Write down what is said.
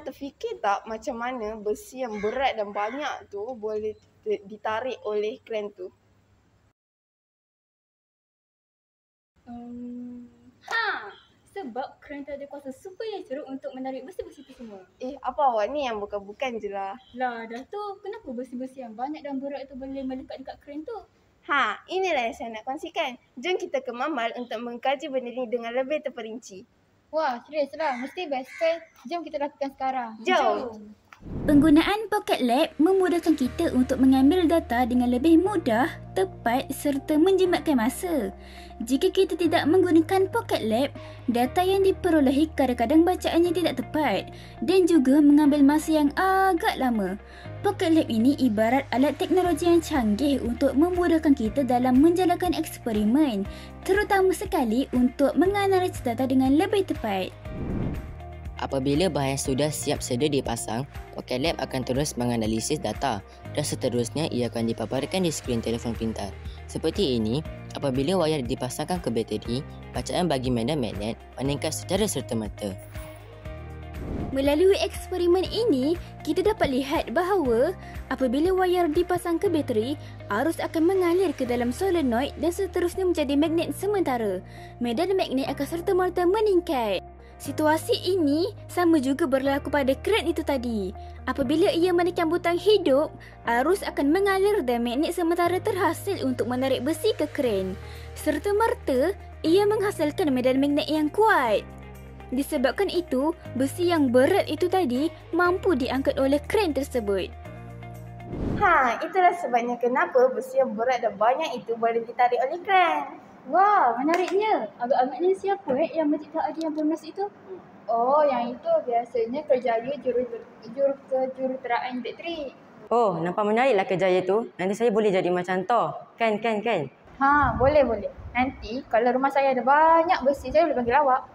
terfikir tak macam mana besi yang berat dan banyak tu boleh ditarik oleh kren tu? Um, ha, sebab kren tu ada kuasa super yang ceruk untuk menarik besi-besi tu semua. Eh, apa awak ni yang bukan-bukan je lah. Lah, dah tu kenapa besi-besi yang banyak dan berat tu boleh melekat dekat kren tu? Ha, inilah yang saya nak kongsikan. Jom kita ke Mamal untuk mengkaji benda ni dengan lebih terperinci. Wah, serius lah. Mesti best kan? Jom kita lakukan sekarang. Jom. Jom. Penggunaan Pocket Lab memudahkan kita untuk mengambil data dengan lebih mudah, tepat serta menjimatkan masa. Jika kita tidak menggunakan Pocket Lab, data yang diperolehi kadang-kadang bacaannya tidak tepat dan juga mengambil masa yang agak lama. Pocket Lab ini ibarat alat teknologi yang canggih untuk memudahkan kita dalam menjalankan eksperimen, terutama sekali untuk menganalisis data dengan lebih tepat. Apabila bahan sudah siap sedia dipasang, Pocket Lab akan terus menganalisis data dan seterusnya ia akan dipaparkan di skrin telefon pintar. Seperti ini, apabila wayar dipasangkan ke bateri, bacaan bagi medan magnet meningkat secara serta-merta. Melalui eksperimen ini, kita dapat lihat bahawa apabila wayar dipasang ke bateri, arus akan mengalir ke dalam solenoid dan seterusnya menjadi magnet sementara. Medan magnet akan serta-merta meningkat. Situasi ini sama juga berlaku pada kren itu tadi. Apabila ia menekan butang hidup, arus akan mengalir dan magnet sementara terhasil untuk menarik besi ke kren. Serta merta, ia menghasilkan medan magnet yang kuat. Disebabkan itu, besi yang berat itu tadi mampu diangkat oleh kren tersebut. Ha, itulah sebabnya kenapa besi yang berat dan banyak itu boleh ditarik oleh kren. Wah, menariknya. Agak-agaknya siapa eh yang mencipta adi yang bonus itu? Oh, yang itu biasanya kerjaya juru, juru kejuruteraan bateri. Oh, nampak menariklah kerjaya tu. Nanti saya boleh jadi macam tu. Kan, kan, kan? Ha, boleh, boleh. Nanti kalau rumah saya ada banyak besi, saya boleh panggil awak.